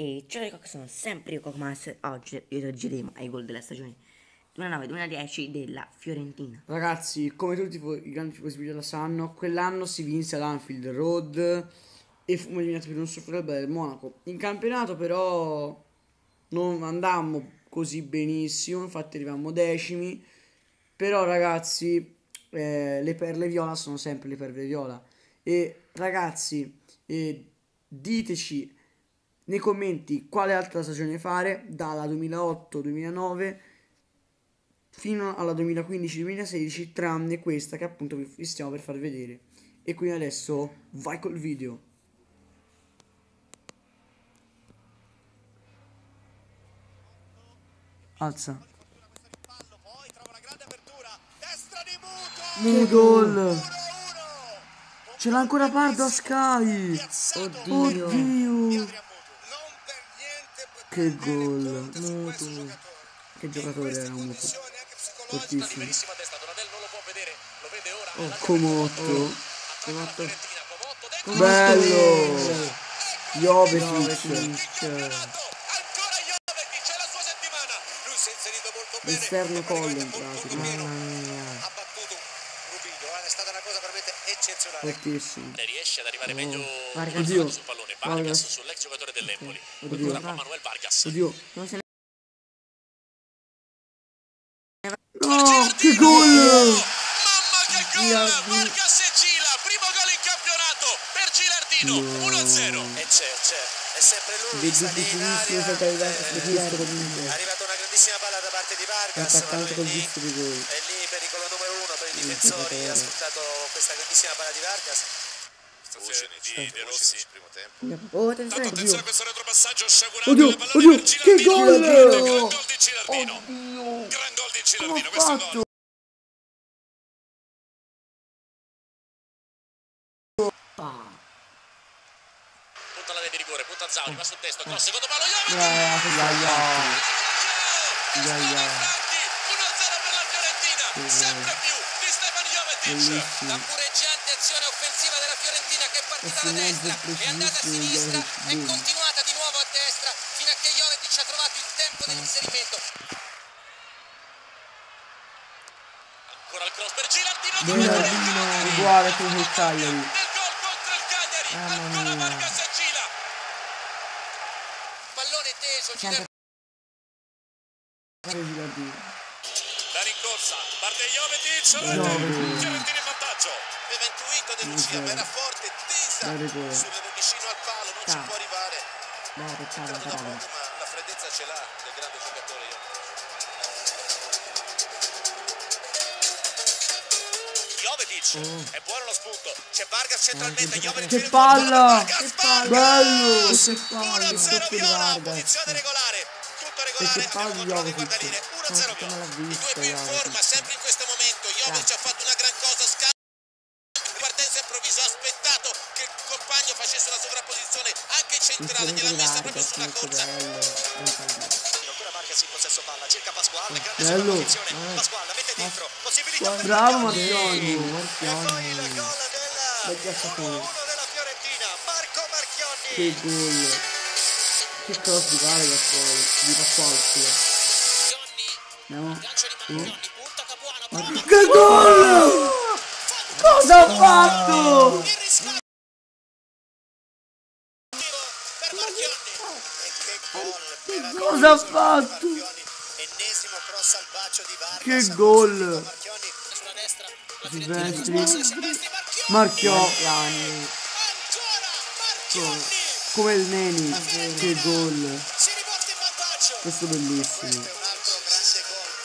E ciao ragazzi, sono sempre io Cocomas. Oggi reagiremo ai gol della stagione 2009-2010 della Fiorentina. Ragazzi, come tutti i grandi tifosi video sanno, quell'anno si vinse l'Anfield Road e fu eliminato per un soffre del Monaco. In campionato però non andammo così benissimo, infatti arrivammo decimi. Però ragazzi, eh, le perle viola sono sempre le perle viola. E ragazzi, eh, diteci nei commenti quale altra stagione fare dalla 2008-2009 fino alla 2015-2016 tranne questa che appunto vi stiamo per far vedere. E quindi adesso vai col video. Alza. Mudol ce l'ha ancora Pardo a Sky. Oddio, Oddio. Che gol. Mutu. Che giocatore era Mutu. Fortissimo. Oh, Comotto. Comotto. Bello. Jovetic. L'esterno collo in pratica. Mamma mia. ha battuto Rubiglio, eh, è stata una cosa veramente eccezionale. Fortissimo. riesce ad arrivare meglio Vargas. Oddio. sul pallone Vargas. Vargas sull'ex giocatore dell'Empoli Oddio. ora qua Manuel Vargas Oddio. No, che gol. mamma che gol Vargas e Gila primo gol Gilardino 1-0 E c'è, c'è, è sempre lui, sta lì in aria. dare È arrivata una grandissima palla da parte di Vargas, ma col lì, è lì pericolo numero uno per i difensori, ha sfruttato questa grandissima palla di Vargas. Vucinic di De Rossi primo tempo. Oh, tanto attenzione. attenzione a questo retropassaggio sciagurato Oddio, pallone oddio, per che gol! Gran gol di Gilardino Oddio. gran gol di Gilardino questo gol punta la linea di Zauri va sul destro cross secondo palo Ya, ya. Franchi, 1-0 per la Fiorentina sempre più di Stefan Jovetic. Bellissimo. lampureggiante azione offensiva della Fiorentina che è partita da destra è andata a sinistra è continuata di nuovo a destra fino a che Jovetic ha trovato il tempo dell'inserimento. Ancora il cross per Gilardino nel uguale come il Cagliari. Del gol contro il Cagliari Mamma ancora mia. Vargas e Gila pallone teso Sempre- La rincorsa, parte Jovetic, Jovetic. Fiorentina in vantaggio. Aveva intuito De Lucia, ma era forte, tesa, Dai, rigore. sul- vicino al palo, non ci può arrivare. Poco, ma la freddezza ce l'ha del grande giocatore Jovetic. Jovetic, è buono lo spunto. C'è Vargas centralmente, Jovetic. Che palla! Che Vargas! Bello! Che palla! 1-0 Sotto di Viola, posizione regolare. Tutto regolare, palla abbiamo di controllato i Jovetic. guardaline. 1-0 Come l'ha Viola. I due più in Jovetic. forma, sempre in questo momento. Jovic ha fatto una gran cosa, scambio. Partenza improvvisa, ha aspettato che il compagno facesse la sovrapposizione anche centrale, gliel'ha messa proprio sulla corsa. Ancora Vargas in possesso palla, cerca Pasquale, grande sovrapposizione. Pasquale la mette dentro, per Bravo. 1-1 della Fiorentina, Marco Marchionni. Che gol! Che cross di scusa. Andiamo. Gancio di Marchionni, punta Capuano, prova Che gol! Cosa ha fatto? Cosa ha fatto? Ennesimo cross salvaggio di Vargas. Che gol! Silvestri. Marchiò. Ancora Marchionni. Come il Neni. Che gol. Questo è bellissimo.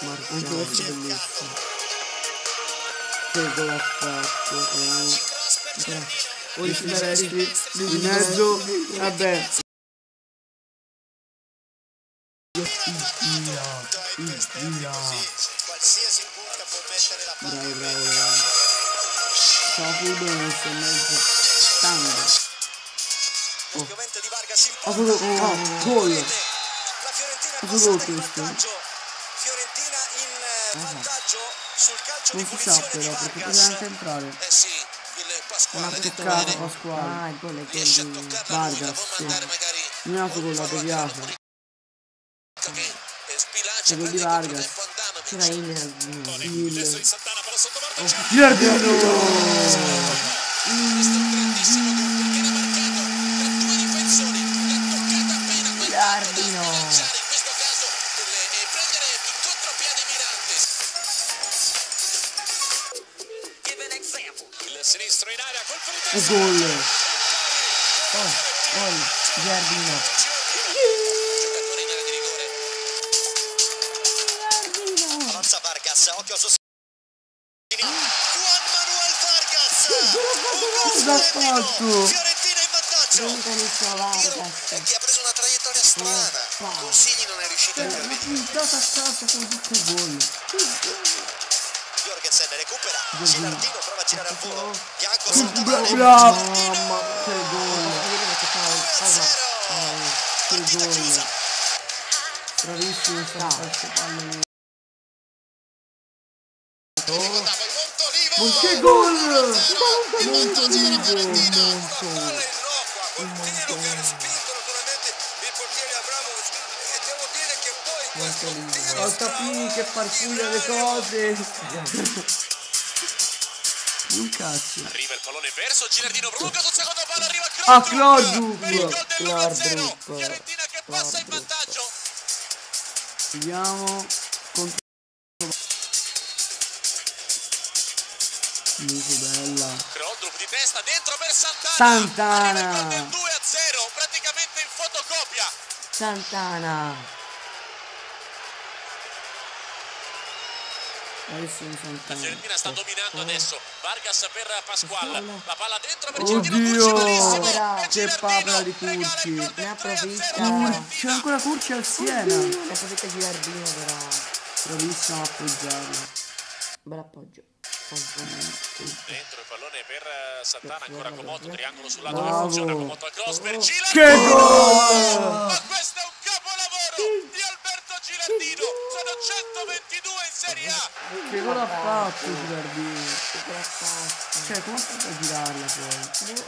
Anche questo è bellissimo. Che gol ha fatto? I Silvestri di mezzo. Vabbè. Qualsiasi punta può mettere la palla. Bravo, bravo, non sto in mezzo. Di Vargas in Ha porta. fatto oh, gol. La Fiorentina Ha passata fatto in questo. Fiorentina in eh, vantaggio sul calcio di Non si sa di però perché Vargas. poteva anche entrare. Eh sì, il Pasquale dentro Toccata. Pasquale. Ah, il gol è gol di... Vargas, sì. Minato con la deviata. che eh, sbilancia Secondo prende il Vargas. C'era in Il... Giardino! Questo è un grandissimo gol perché era marcato tra due difensori l'ha toccata appena quel Giardino. e E gol! Oh, gol, Giardino. Gol fatto? Fiorentina in vantaggio. Eh, che ha preso una traiettoria strana Consigli non è riuscito a Ma intervenire puntata a casa con tutti i gol. Jorgensen recupera. Gilardino prova a girare al volo. Bianco salta male. Bravo! Mamma, che gol! 2-0. Partita chiusa. Bravissimo sta calcio palle. Montolivo. Ma che gol! Fiorentina. Monto! Innocua, quel tiro che farfuglia le cose! Un cazzo! Arriva il pallone verso Gilardino Bruca sul secondo palo arriva Ah, Klordrup Klordrup! per il gol dell'1-0 Klordrup. Fiorentina che passa in vantaggio Vediamo. Molto bella. Klordrup di testa dentro per Santana Santana. arriva il gol del 2-0 praticamente in fotocopia Santana. La Santana. Fiorentina sta dominando adesso Vargas per Pasquale la palla dentro per Oddio! Gilardino papera di Curci. Ne 3-0 approfitta. Fiorentina. c'è ancora Curci al Siena. Ne approfitta Giardino però. Bravissimo a appoggiarlo. Bel appoggio. Dentro il pallone per eh, Santana, ancora Comotto, triangolo sul lato che funziona, Comotto al cross per Che Gilardino. gol! Ma questo è un capolavoro di Alberto Gilardino, sono 122 in Serie A. Che gol ha fatto Gilardino? Che. Cioè, come fatto a girarla poi?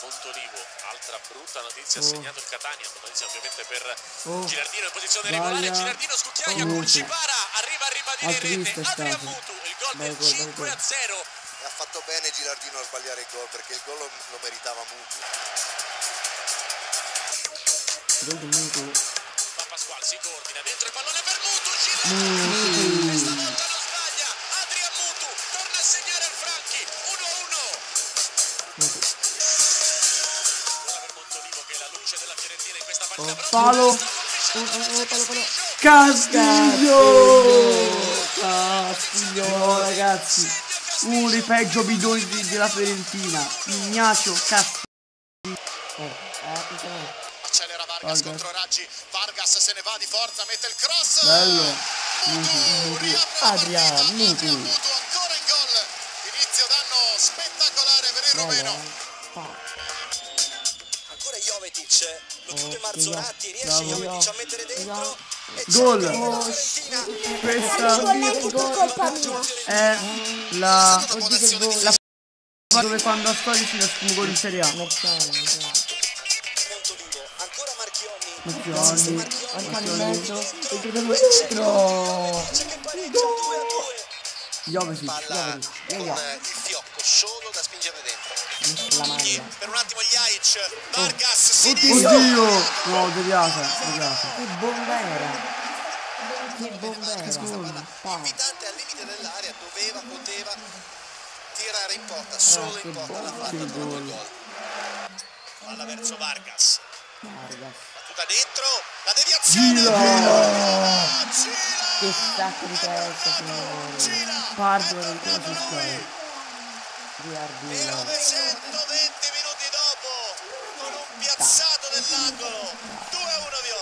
Montolivo, altra brutta notizia, ha segnato il Catania, notizia ovviamente per Oh. Gilardino in posizione regolare, Gilardino scucchiaia, Oh. Curci para, arriva a ribadire Altro rete, Adrian. Mutu, gol del gol, bel 5 a gol. 0. e ha fatto bene Gilardino a sbagliare il gol perché il gol lo, lo meritava Mutu Mutu. Va Pasquale, si coordina, dentro il pallone per Mutu, Gilardino. Questa volta non sbaglia, Adrian Mutu torna a segnare al Franchi, 1-1. Ora per Montolivo che è la luce della Fiorentina in questa partita. però Palo. Striscio, palo, palo, Castiglio! Castiglio, no, ragazzi. Uno dei peggio bidoni di- della Fiorentina. Ignacio Castiglio. Accelera Vargas Vargas. contro Raggi. Vargas se ne va di forza, mette il cross. Bello. Mutu. Mutu. Adrian Mutu ancora in gol. Inizio d'anno spettacolare per il romeno. Ancora Jovetic, lo chiude Marzonati, riesce. Jovetic a mettere dentro e Gol. La tutto colpa mia. è la, la dove quando a Stori si nascono gol in Serie A. No. c'è che pareggia 2 a 2. Jovetic. palla con eh, il fiocco solo da spingere dentro La maglia. Per un attimo Jaic. Oh. Vargas sinistro. Oddio! No, deviata, deviata. Che bomba era. Che bomba era. invitante al limite dell'area doveva poteva tirare in porta solo in porta l'ha trovando il gol. Palla verso Vargas. Guarda. Battuta dentro. La deviazione. Cila. Che stacco di testa, signore. Pardo Sky. E Giardino. 920 minuti dopo. Con un piazzato nell'angolo.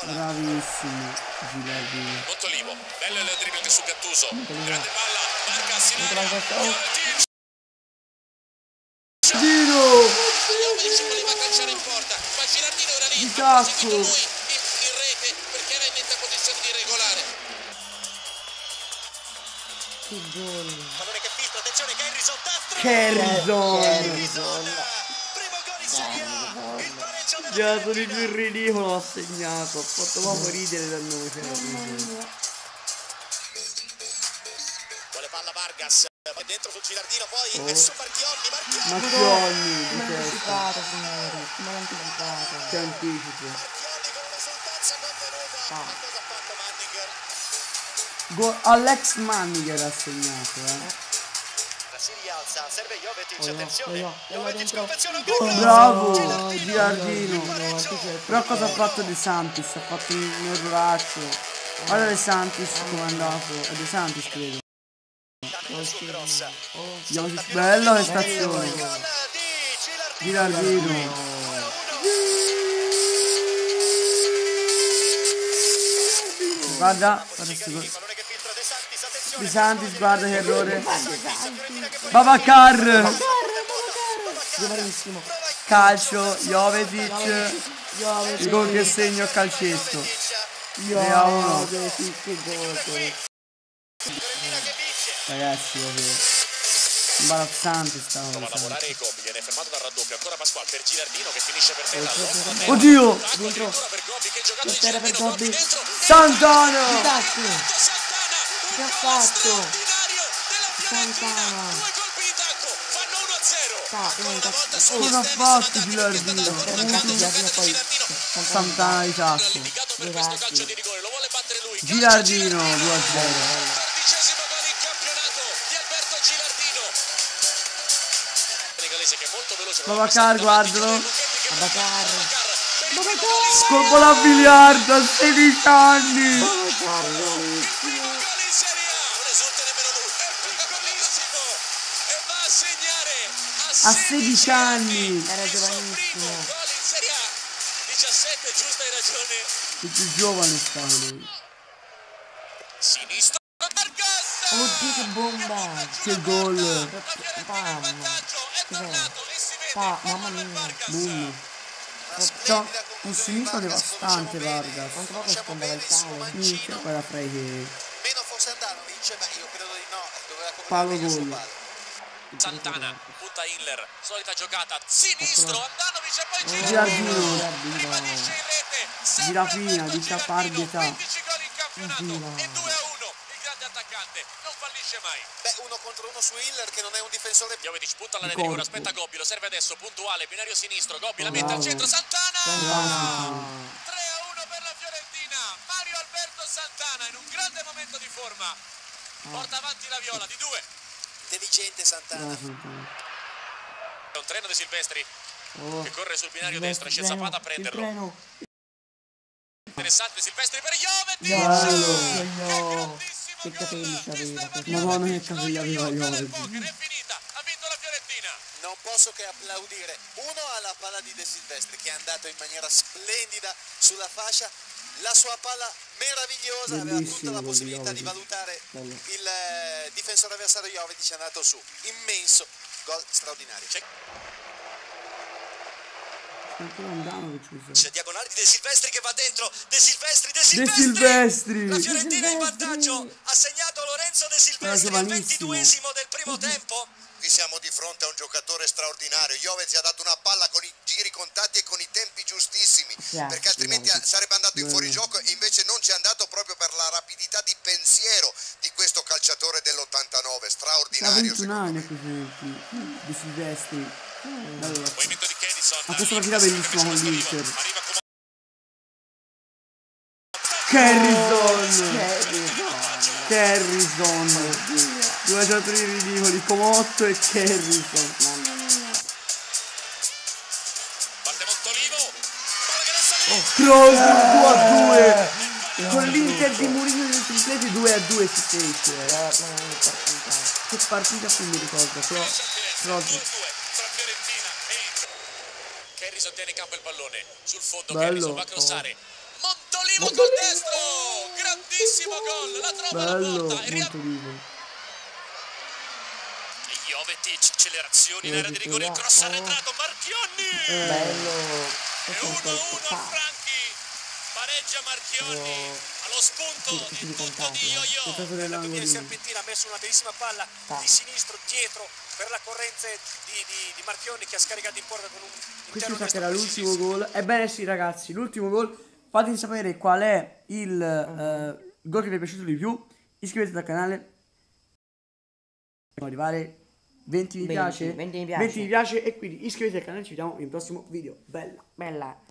2 a 1 Viola. Bravissimo. Gilardino. Montolivo, bello il dribbling su Gattuso. Grande palla, area. Montolivo. Fiorentina. Dino! Jovic voleva calciare in porta ma Girardino era lì Di tacco. lui in, rete perché era in netta posizione di regolare Che gol. Pallone che filtra, attenzione, Henryson, destro. Henryson, primo gol in Serie Già sono Fiorentina. più ridicolo ha segnato. Ho fatto proprio ridere da noi. Cioè, Vuole palla Vargas. Va dentro sul Gilardino, poi Oh. verso Marchionni. Marchionni. Di testa. anticipato, signori. Come anticipato. Che anticipo. Marchionni con un'esultanza contenuta. Ah. Ma cosa ha fatto Manninger? Go- Alex Manninger ha segnato, eh. Si rialza, serve Jovetic, Oh, no, attenzione. oh, no, oh, Jovetic confeziona un Oh, gol. bravo, Gilardino. Però cosa ha fatto De Santis? Ha fatto un erroraccio. Guarda De Santis come è andato. È De Santis credo. Jovic, bello che stazione. Gol di Gilardino. Guarda, guarda sto gol. De Santis, guarda che errore. Babacar. Calcio, Jovetic. Il gol che segno a calcetto. 3 a 1. Jovetic, che gol. Ragazzi, proprio imbarazzante sta Prova a cosa. lavorare Gobbi, viene fermato dal raddoppio, ancora Pasquale per Girardino che finisce per terra. Oddio! Addirittura per Gobbi che di per Girardino, Gobbi Gobbi. Che ha fatto? Santana. Due colpi di tacco, fanno 1 a 0. Sta, Ancora una volta cazzo. su Cosa ha fatto Gilardino? calcio, poi. Santana di. Calcio Gilardino 2 a 0. Quattordicesimo gol in campionato di Alberto Gilardino. Senegalese che è molto veloce. prova a Babacar, guardalo. Babacar. Babacar. Scopo la biliardo a 16 anni. Il a, A 16 anni. Era Il giovanissimo. primo gol in Serie A. 17, giusta hai ragione. Il più giovane sta lui. Sinistro. Vargas. Oddio, che bomba. Che gol. Vede. Pa, il mamma mia. Boom. C'ha un sinistro devastante Vargas. Quanto poco è fondamentale. Minchia, guarda Frey che Meno forse Andanovic, ma io credo di no. Doveva come Palo gol. Santana, punta Hiller, solita giocata, sinistro, Andanovic e poi gira Giardino. ribadisce in rete, sempre Girafina, di caparbietà. 15 gol in campionato e 2 a 1, il grande attaccante, non fallisce mai. Beh, uno contro uno su Hiller che non è un difensore Jovetic alla Di rete di aspetta Gobbi, lo serve adesso, puntuale, binario sinistro, Gobbi la mette al centro, Santana! Bravo. 3 a 1 per la Fiorentina, Mario Alberto Santana in un grande momento di forma, porta avanti la viola di due. Intelligente Santana. È un treno di Silvestri Oh. che corre sul binario destro, esce Zapata a prenderlo. Interessante Silvestri per Jovetic! Bello. Che grandissimo Che gol capelli di c'aveva, Stefano che- Madonna, che capelli aveva Jovetic. È finita, ha vinto la Fiorentina. Non posso che applaudire uno alla palla di De Silvestri che è andato in maniera splendida sulla fascia. La sua palla meravigliosa, aveva tutta Bellissimo la possibilità di valutare Bello. il eh, difensore avversario Jovetic è andato su. Immenso, gol straordinario. C'è. C'è diagonale di De Silvestri che va dentro. De Silvestri, De De Silvestri. Silvestri. La Fiorentina in Silvestri. vantaggio. Ha segnato Lorenzo De Silvestri al giovanissimo. 22esimo del primo tempo. Qui siamo di fronte a un giocatore straordinario. Jovezzi ha dato una palla con i giri contatti e con i tempi giustissimi, Sì, perché altrimenti Jovetic. sarebbe andato in fuorigioco e invece non ci è andato proprio per la rapidità di pensiero di questo calciatore dell'89, Ha straordinario. 21 anni tempi. De Silvestri. Bello. movimento di Kedison. Ma questa partita bellissima con l'Inter. Come Carrison. Carrison. Due giocatori ridicoli, Comotto e Carrison. parte Montolivo. Palla che resta lì. Cross 2 a 2. Con l'Inter di Mourinho nel triplete 2 a 2 si fece. Una partita. Che partita fu mi ricordo, però Firenze, 2 a 2 Cross. e. Kerry sottiene in campo il pallone. Sul fondo Bello. Kerry va a crossare. Montolivo col destro. Grandissimo gol. La trova la bello porta. E ria- Montolivo. Jovetic, accelerazioni in area di rigore, il cross arretrato, Marchionni! Bello. E Questo è un 1-1 colpo. Pa. Franchi, pareggia Marchionni allo spunto punto contati, di. Yo-Yo il nell'angolino. Serpentina ha messo una bellissima palla di sinistro dietro per la correnza di, di, di Marchionni che ha scaricato in porta con un Questo mi sa che era l'ultimo gol. Ebbene sì, ragazzi, l'ultimo gol. Fatemi sapere qual è il eh, gol che vi è piaciuto di più. Iscrivetevi al canale. Arrivare 20 mi 20, piace. 20 mi piace. mi piace e quindi iscrivetevi al canale. Ci vediamo in un prossimo video. Bella. Bella.